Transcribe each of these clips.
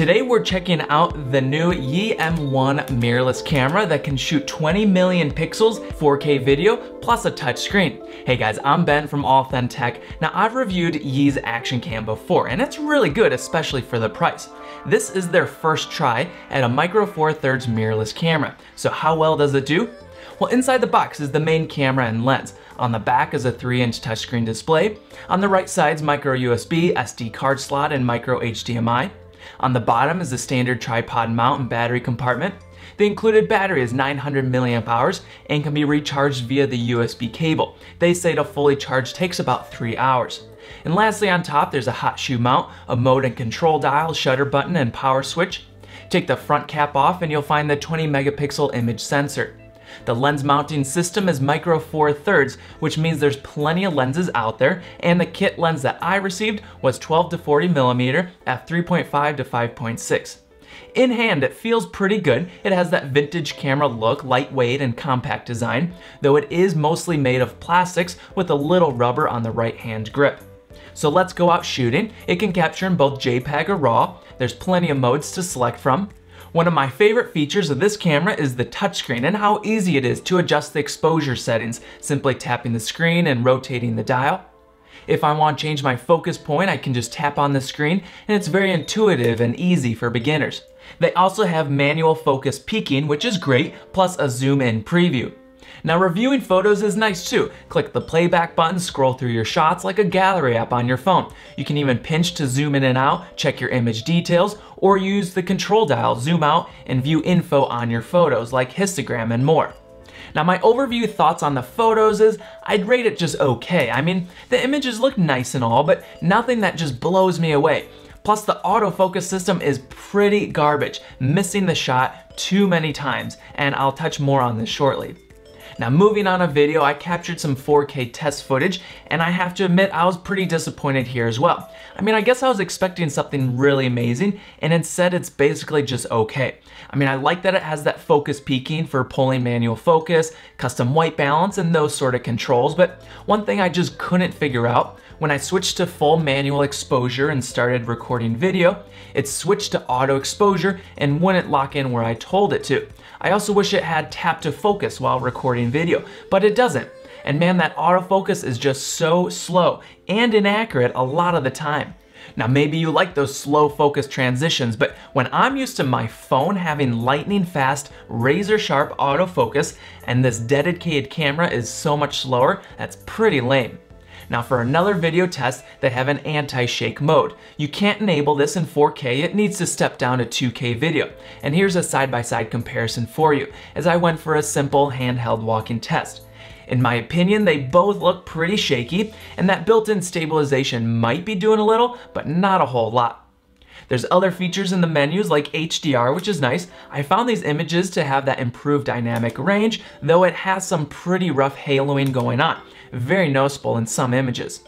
Today we're checking out the new Yi M1 mirrorless camera that can shoot 20 million pixels, 4K video, plus a touchscreen. Hey guys, I'm Ben from AuthenTech. Now I've reviewed Yi's Action Cam before, and it's really good, especially for the price. This is their first try at a Micro Four Thirds mirrorless camera. So how well does it do? Well, inside the box is the main camera and lens. On the back is a 3-inch touchscreen display. On the right side's micro USB, SD card slot, and micro HDMI. On the bottom is the standard tripod mount and battery compartment. The included battery is 900 milliamp hours and can be recharged via the USB cable. They say to fully charge takes about 3 hours. And lastly on top there's a hot shoe mount, a mode and control dial, shutter button, and power switch. Take the front cap off and you'll find the 20 megapixel image sensor. The lens mounting system is micro four thirds, which means there's plenty of lenses out there, and the kit lens that I received was 12 to 40 millimeter f 3.5 to 5.6. In hand, it feels pretty good. It has that vintage camera look, lightweight and compact design, though it is mostly made of plastics with a little rubber on the right hand grip. So let's go out shooting. It can capture in both JPEG or RAW. There's plenty of modes to select from. One of my favorite features of this camera is the touchscreen and how easy it is to adjust the exposure settings, simply tapping the screen and rotating the dial. If I want to change my focus point, I can just tap on the screen and it's very intuitive and easy for beginners. They also have manual focus peaking, which is great, plus a zoom in preview. Now reviewing photos is nice too. Click the playback button, scroll through your shots like a gallery app on your phone. You can even pinch to zoom in and out, check your image details, or use the control dial, zoom out, and view info on your photos like histogram and more. Now my overview thoughts on the photos is I'd rate it just okay. I mean, the images look nice and all, but nothing that just blows me away. Plus the autofocus system is pretty garbage, missing the shot too many times, and I'll touch more on this shortly. Now moving on a video, I captured some 4K test footage and I have to admit I was pretty disappointed here as well. I mean, I guess I was expecting something really amazing and instead it's basically just okay. I mean, I like that it has that focus peaking for pulling manual focus, custom white balance, and those sort of controls, but one thing I just couldn't figure out, when I switched to full manual exposure and started recording video, it switched to auto exposure and wouldn't lock in where I told it to. I also wish it had tap to focus while recording video, but it doesn't. And man, that autofocus is just so slow and inaccurate a lot of the time. Now maybe you like those slow focus transitions, but when I'm used to my phone having lightning fast, razor sharp autofocus, and this dedicated camera is so much slower, that's pretty lame. Now for another video test, they have an anti-shake mode. You can't enable this in 4K, it needs to step down to 2K video. And here's a side-by-side -side comparison for you, as I went for a simple handheld walking test. In my opinion, they both look pretty shaky, and that built-in stabilization might be doing a little, but not a whole lot. There's other features in the menus like HDR, which is nice. I found these images to have that improved dynamic range, though it has some pretty rough haloing going on very noticeable in some images.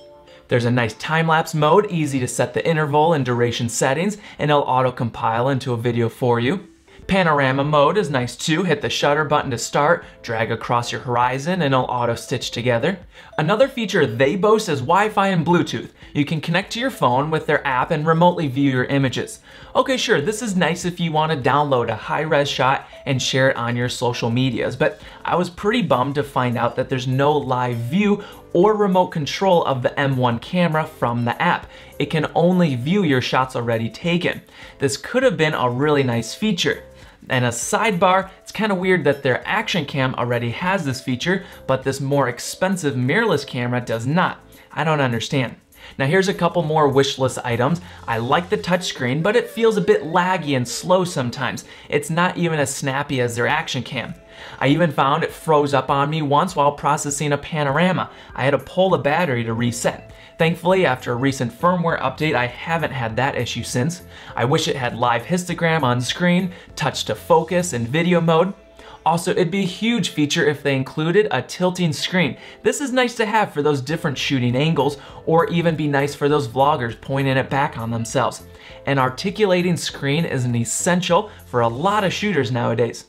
There's a nice time-lapse mode, easy to set the interval and duration settings, and it'll auto-compile into a video for you. Panorama mode is nice too. Hit the shutter button to start, drag across your horizon, and it'll auto stitch together. Another feature they boast is Wi-Fi and Bluetooth. You can connect to your phone with their app and remotely view your images. Okay, sure, this is nice if you want to download a high-res shot and share it on your social medias, but I was pretty bummed to find out that there's no live view or remote control of the M1 camera from the app. It can only view your shots already taken. This could have been a really nice feature. And a sidebar, it's kind of weird that their action cam already has this feature, but this more expensive mirrorless camera does not. I don't understand. Now here's a couple more wish list items. I like the touchscreen, but it feels a bit laggy and slow sometimes. It's not even as snappy as their action cam. I even found it froze up on me once while processing a panorama. I had to pull the battery to reset. Thankfully, after a recent firmware update, I haven't had that issue since. I wish it had live histogram on screen, touch to focus, and video mode. Also, it'd be a huge feature if they included a tilting screen. This is nice to have for those different shooting angles, or even be nice for those vloggers pointing it back on themselves. An articulating screen is an essential for a lot of shooters nowadays.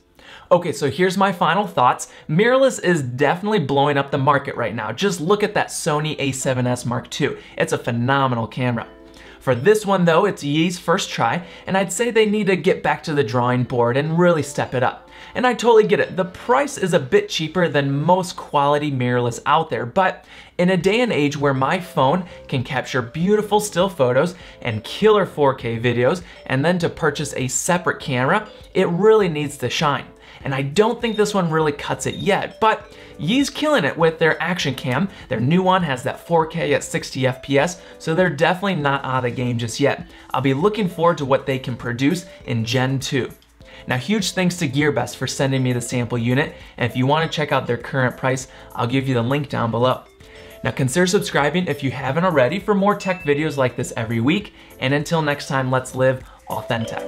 Okay, so here's my final thoughts. Mirrorless is definitely blowing up the market right now. Just look at that Sony a7S Mark II. It's a phenomenal camera. For this one though, it's Yi's first try, and I'd say they need to get back to the drawing board and really step it up. And I totally get it, the price is a bit cheaper than most quality mirrorless out there, but in a day and age where my phone can capture beautiful still photos and killer 4K videos, and then to purchase a separate camera, it really needs to shine and I don't think this one really cuts it yet, but Yi's killing it with their action cam. Their new one has that 4K at 60 FPS, so they're definitely not out of the game just yet. I'll be looking forward to what they can produce in Gen 2. Now huge thanks to GearBest for sending me the sample unit, and if you wanna check out their current price, I'll give you the link down below. Now consider subscribing if you haven't already for more tech videos like this every week, and until next time, let's live authentic.